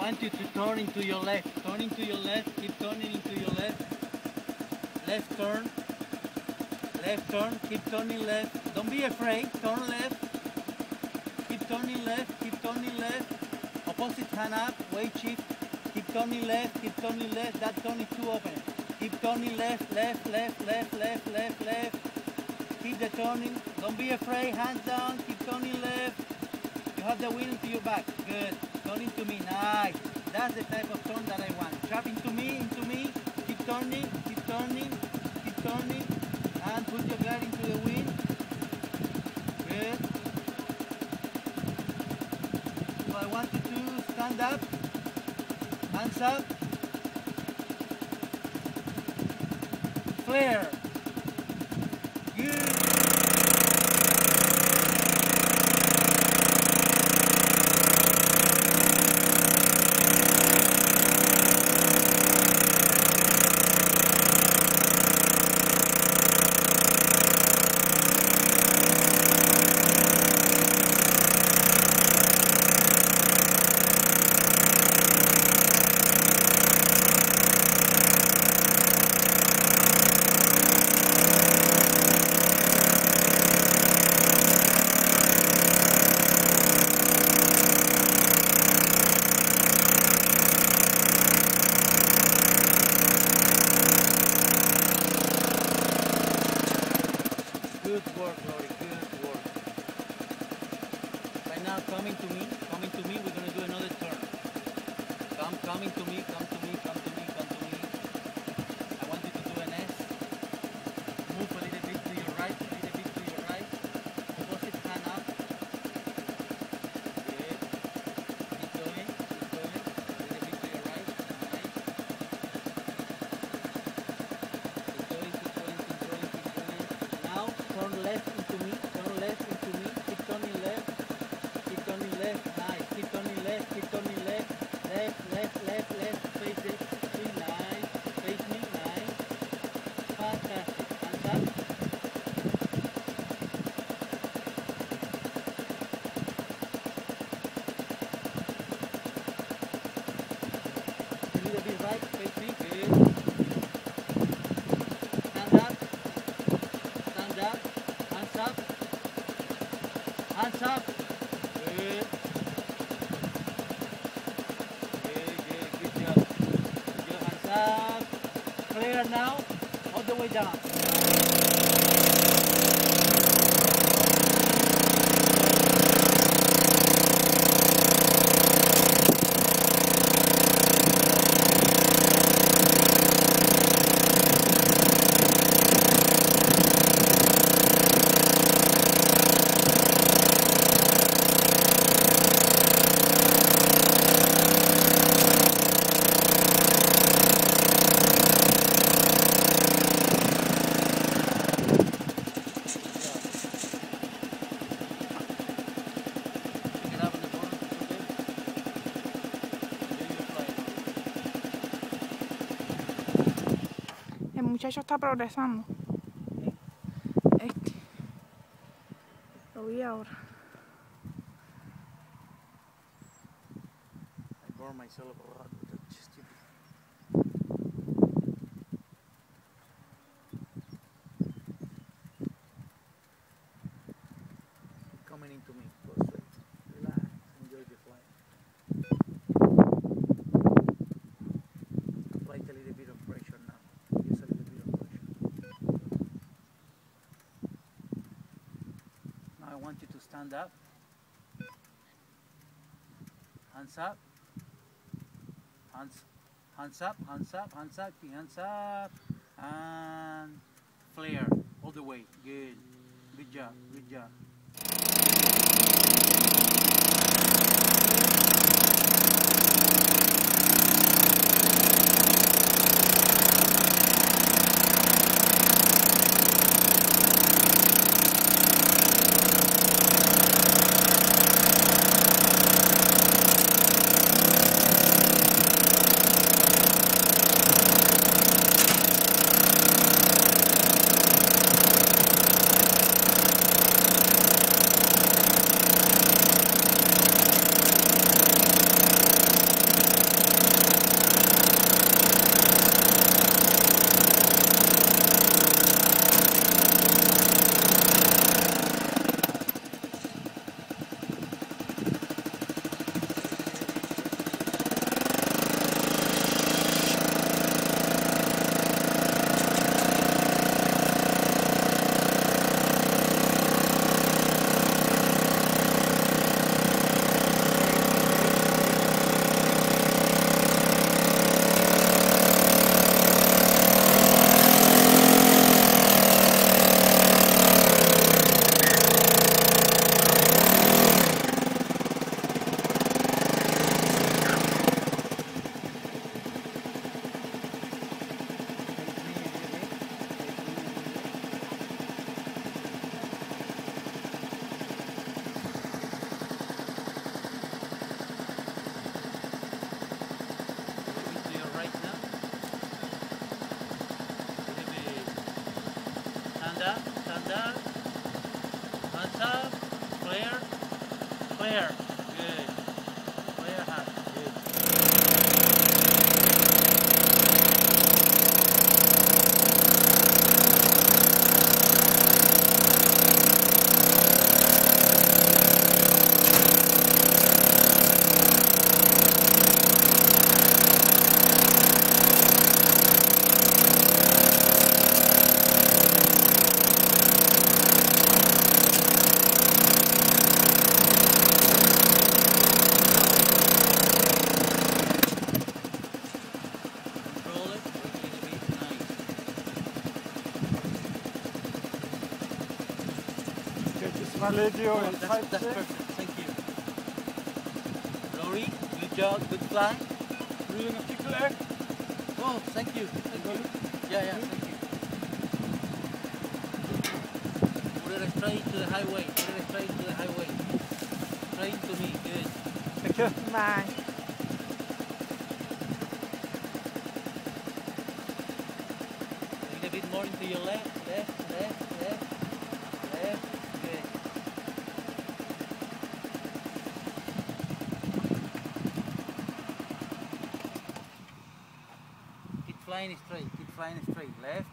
want you to turn into your left. Turn into your left. Keep turning into your left. Left turn. Left turn. Keep turning left. Don't be afraid. Turn left. Keep turning left. Keep turning left. Opposite hand up. Weight shift. Keep turning left. Keep turning left. That turn is too open. Keep turning left, left, left, left, left, left, left. Keep the turning. Don't be afraid. Hands down. Keep turning left. You have the wind to your back. Good. Turn into me. Nice. That's the type of turn that I want. Chop into me, into me. Keep turning, keep turning, keep turning. And put your guard into the wind. Good. So I want you to stand up. Hands up. Flare. Good, good, good, good job, good clear now, all the way down. Muchacho está progresando. Este. Lo vi ahora. I burned myself a lot with that stand up. Hands up. Hands, hands up, hands up, hands up, hands up, and flare all the way. Good, good job, good job. Stand up. Hands up. Flare. Flare. Good. Flare hat. Good. Control it. Work a little bit. Nice. I'll oh, that's, five that's perfect. Thank you. Laurie, good job, good fly. Reading a pickle. Oh, thank you. Thank you. Yeah, yeah, thank you. We're straight to the highway. We're straight to the highway. Straight to me, good. Thank you. Bye. A bit more into your left. Flying straight. Keep flying straight. Left.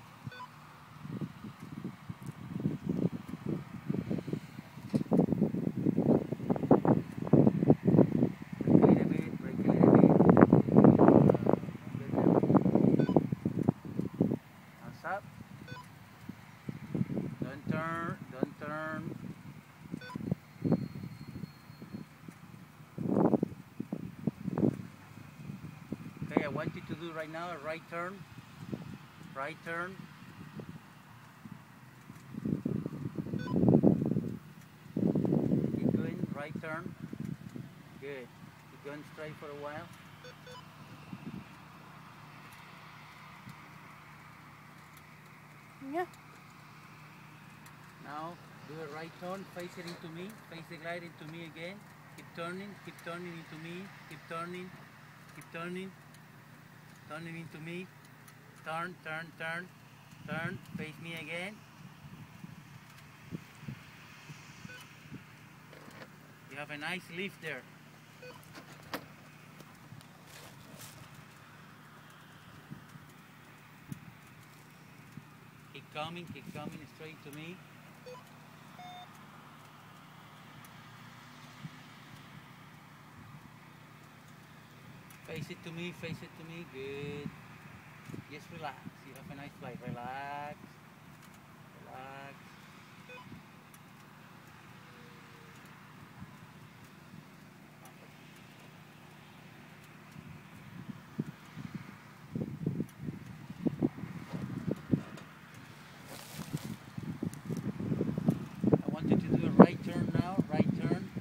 Up. Don't turn. Don't turn. Okay, I want you to do right now, a right turn, right turn. Keep going, right turn. Good. Keep going straight for a while. Yeah. Now do a right turn, face it into me, face the glide into me again. Keep turning, keep turning into me, keep turning, keep turning turning into me. Turn, turn, turn, turn, face me again. You have a nice leaf there. Keep coming, keep coming straight to me. Face it to me, face it to me, good. Just relax. You have a nice flight. Relax. Relax. I want you to do a right turn now. Right turn.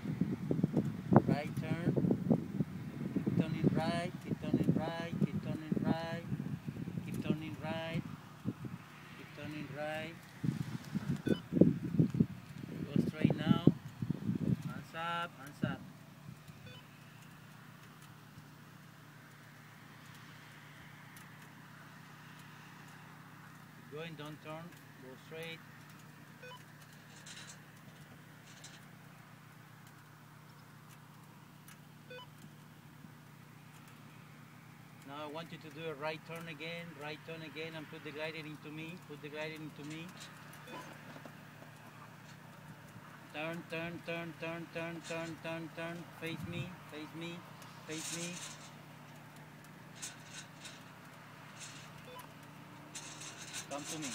Right turn. Keep turning right. Keep turning right. Keep turning right. Keep turning right. Keep turning right. Go straight now. Hands up. Hands up. Keep going. Don't turn. Go straight. Now I want you to do a right turn again, right turn again, and put the glider into me. Put the glider into me. Turn, turn, turn, turn, turn, turn, turn, turn. Face me, face me, face me. Come to me.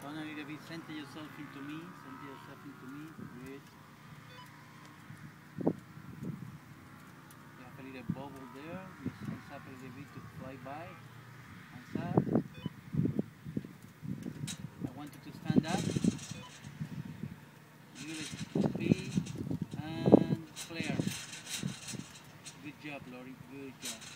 Turn a little bit, center yourself into me, center yourself into me. Good. You have a little bubble there. Just hands up a little bit to fly by. Hands up. I want you to stand up. Give speed and flare. Good job Laurie. Good job.